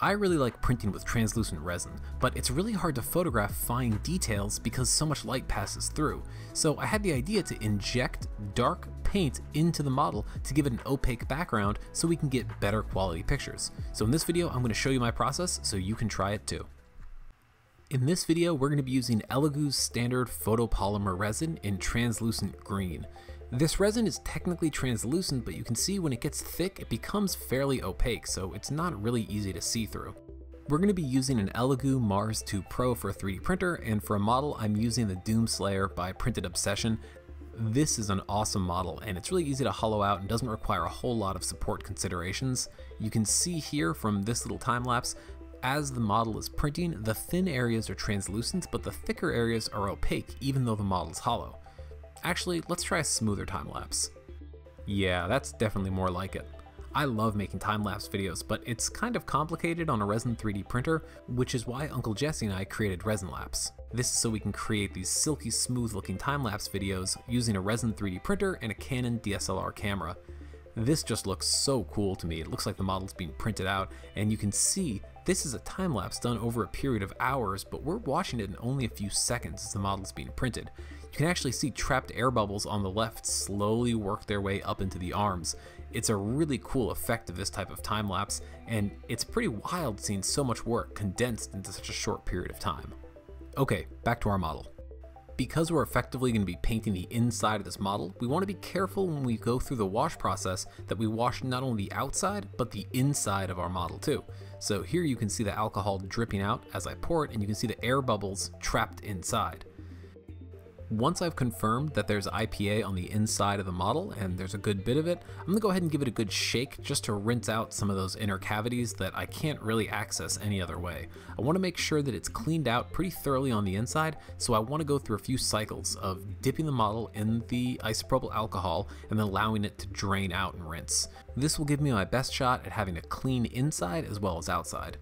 I really like printing with translucent resin, but it's really hard to photograph fine details because so much light passes through. So I had the idea to inject dark paint into the model to give it an opaque background so we can get better quality pictures. So in this video, I'm going to show you my process so you can try it too. In this video, we're going to be using Elegoo's standard photopolymer resin in translucent green. This resin is technically translucent, but you can see when it gets thick, it becomes fairly opaque, so it's not really easy to see through. We're going to be using an Elegoo Mars 2 Pro for a 3D printer, and for a model, I'm using the Doomslayer by Printed Obsession. This is an awesome model, and it's really easy to hollow out and doesn't require a whole lot of support considerations. You can see here from this little time lapse as the model is printing, the thin areas are translucent, but the thicker areas are opaque, even though the model is hollow. Actually, let's try a smoother time lapse. Yeah, that's definitely more like it. I love making time-lapse videos, but it's kind of complicated on a Resin 3D printer, which is why Uncle Jesse and I created Resin Lapse. This is so we can create these silky smooth looking time-lapse videos using a Resin 3D printer and a Canon DSLR camera. This just looks so cool to me. It looks like the model's being printed out, and you can see this is a time lapse done over a period of hours, but we're watching it in only a few seconds as the model's being printed. You can actually see trapped air bubbles on the left slowly work their way up into the arms. It's a really cool effect of this type of time lapse, and it's pretty wild seeing so much work condensed into such a short period of time. Okay, back to our model. Because we're effectively going to be painting the inside of this model, we want to be careful when we go through the wash process that we wash not only the outside, but the inside of our model too. So here you can see the alcohol dripping out as I pour it, and you can see the air bubbles trapped inside. Once I've confirmed that there's IPA on the inside of the model, and there's a good bit of it, I'm gonna go ahead and give it a good shake just to rinse out some of those inner cavities that I can't really access any other way. I wanna make sure that it's cleaned out pretty thoroughly on the inside, so I wanna go through a few cycles of dipping the model in the isopropyl alcohol and then allowing it to drain out and rinse. This will give me my best shot at having a clean inside as well as outside.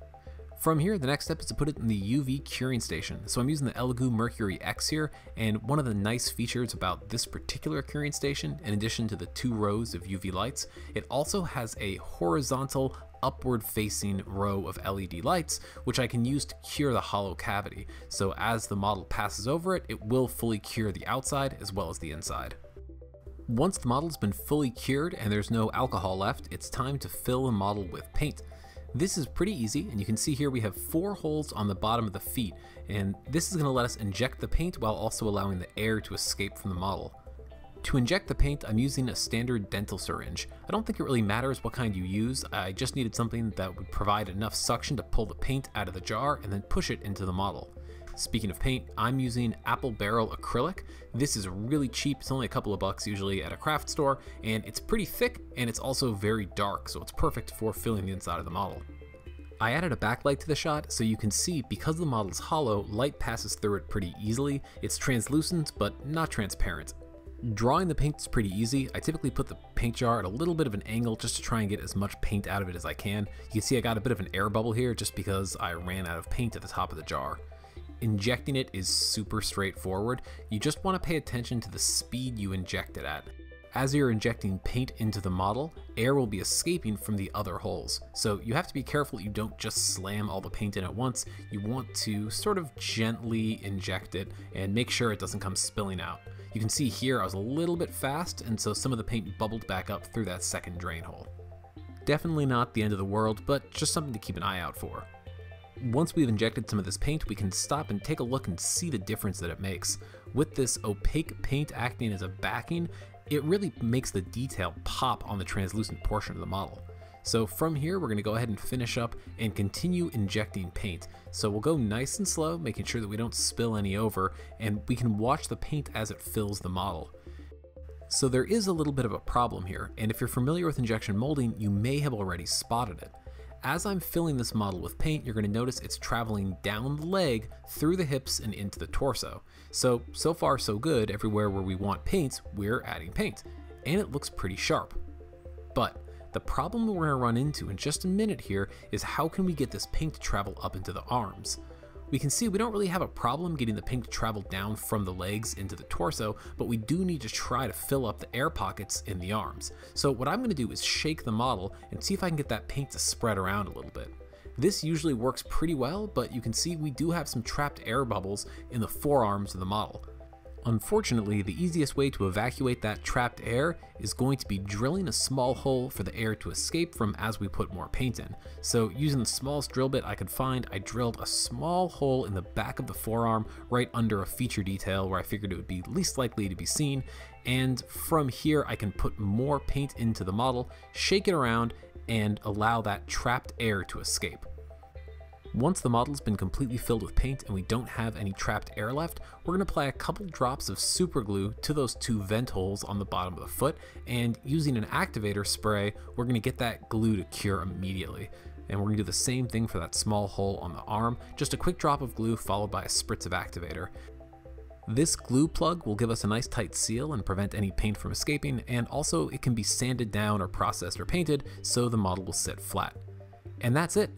From here, the next step is to put it in the UV curing station. So I'm using the Elegoo Mercury X here, and one of the nice features about this particular curing station, in addition to the two rows of UV lights, it also has a horizontal upward facing row of LED lights, which I can use to cure the hollow cavity. So as the model passes over it, it will fully cure the outside as well as the inside. Once the model's been fully cured and there's no alcohol left, it's time to fill the model with paint. This is pretty easy, and you can see here we have four holes on the bottom of the feet, and this is going to let us inject the paint while also allowing the air to escape from the model. To inject the paint, I'm using a standard dental syringe. I don't think it really matters what kind you use, I just needed something that would provide enough suction to pull the paint out of the jar and then push it into the model. Speaking of paint, I'm using Apple Barrel Acrylic. This is really cheap, it's only a couple of bucks usually at a craft store, and it's pretty thick and it's also very dark, so it's perfect for filling the inside of the model. I added a backlight to the shot so you can see because the model is hollow, light passes through it pretty easily. It's translucent but not transparent. Drawing the paint is pretty easy. I typically put the paint jar at a little bit of an angle just to try and get as much paint out of it as I can. You can see I got a bit of an air bubble here just because I ran out of paint at the top of the jar. Injecting it is super straightforward. You just want to pay attention to the speed you inject it at. As you're injecting paint into the model, air will be escaping from the other holes. So you have to be careful you don't just slam all the paint in at once. You want to sort of gently inject it and make sure it doesn't come spilling out. You can see here I was a little bit fast and so some of the paint bubbled back up through that second drain hole. Definitely not the end of the world, but just something to keep an eye out for. Once we've injected some of this paint, we can stop and take a look and see the difference that it makes. With this opaque paint acting as a backing, it really makes the detail pop on the translucent portion of the model. So from here, we're going to go ahead and finish up and continue injecting paint. So we'll go nice and slow, making sure that we don't spill any over, and we can watch the paint as it fills the model. So there is a little bit of a problem here, and if you're familiar with injection molding, you may have already spotted it. As I'm filling this model with paint, you're going to notice it's traveling down the leg, through the hips, and into the torso. So, so far so good, everywhere where we want paint, we're adding paint. And it looks pretty sharp. But, the problem we're to run into in just a minute here is how can we get this paint to travel up into the arms? We can see we don't really have a problem getting the paint to travel down from the legs into the torso, but we do need to try to fill up the air pockets in the arms. So what I'm going to do is shake the model and see if I can get that paint to spread around a little bit. This usually works pretty well, but you can see we do have some trapped air bubbles in the forearms of the model. Unfortunately, the easiest way to evacuate that trapped air is going to be drilling a small hole for the air to escape from as we put more paint in. So using the smallest drill bit I could find, I drilled a small hole in the back of the forearm right under a feature detail where I figured it would be least likely to be seen, and from here I can put more paint into the model, shake it around, and allow that trapped air to escape. Once the model's been completely filled with paint and we don't have any trapped air left, we're going to apply a couple drops of super glue to those two vent holes on the bottom of the foot, and using an activator spray, we're going to get that glue to cure immediately. And we're going to do the same thing for that small hole on the arm, just a quick drop of glue followed by a spritz of activator. This glue plug will give us a nice tight seal and prevent any paint from escaping, and also it can be sanded down or processed or painted so the model will sit flat. And that's it.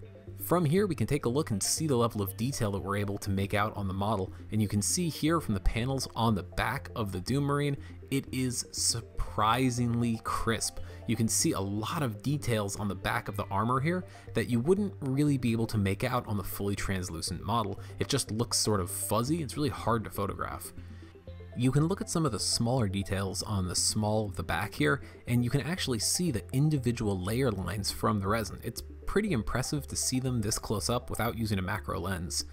From here, we can take a look and see the level of detail that we're able to make out on the model, and you can see here from the panels on the back of the Doom Marine, it is surprisingly crisp. You can see a lot of details on the back of the armor here that you wouldn't really be able to make out on the fully translucent model. It just looks sort of fuzzy, it's really hard to photograph. You can look at some of the smaller details on the small of the back here, and you can actually see the individual layer lines from the resin. It's pretty impressive to see them this close up without using a macro lens.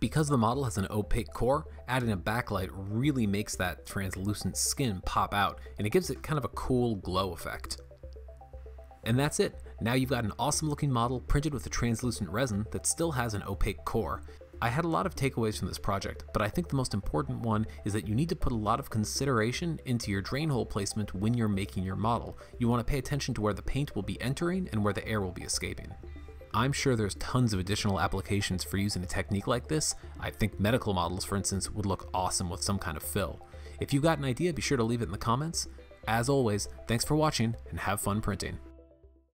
Because the model has an opaque core, adding a backlight really makes that translucent skin pop out, and it gives it kind of a cool glow effect. And that's it. Now you've got an awesome looking model printed with a translucent resin that still has an opaque core. I had a lot of takeaways from this project, but I think the most important one is that you need to put a lot of consideration into your drain hole placement when you're making your model. You want to pay attention to where the paint will be entering and where the air will be escaping. I'm sure there's tons of additional applications for using a technique like this. I think medical models, for instance, would look awesome with some kind of fill. If you've got an idea, be sure to leave it in the comments. As always, thanks for watching and have fun printing.